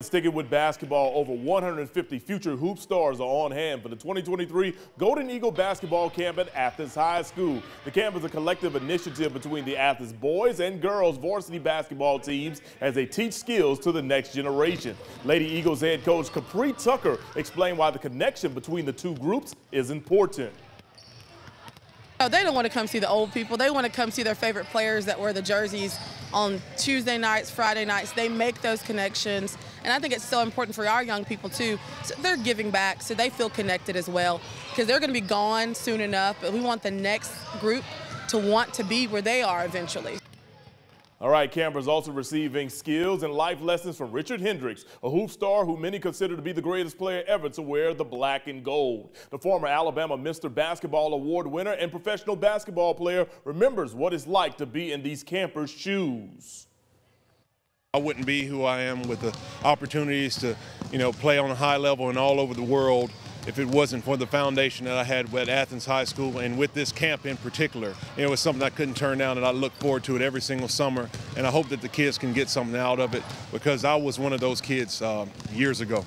Sticking with basketball, over 150 future hoop stars are on hand for the 2023 Golden Eagle Basketball Camp at Athens High School. The camp is a collective initiative between the Athens boys and girls varsity basketball teams as they teach skills to the next generation. Lady Eagles head coach Capri Tucker explained why the connection between the two groups is important. Oh, they don't want to come see the old people. They want to come see their favorite players that wear the jerseys on Tuesday nights, Friday nights. They make those connections. And I think it's so important for our young people, too. So they're giving back, so they feel connected as well. Because they're going to be gone soon enough, but we want the next group to want to be where they are eventually. All right, campers also receiving skills and life lessons from Richard Hendrix, a hoop star who many consider to be the greatest player ever to wear the black and gold. The former Alabama Mr. Basketball Award winner and professional basketball player remembers what it's like to be in these campers' shoes. I wouldn't be who I am with the opportunities to, you know, play on a high level and all over the world if it wasn't for the foundation that I had at Athens High School and with this camp in particular. It was something I couldn't turn down and I look forward to it every single summer. And I hope that the kids can get something out of it because I was one of those kids uh, years ago.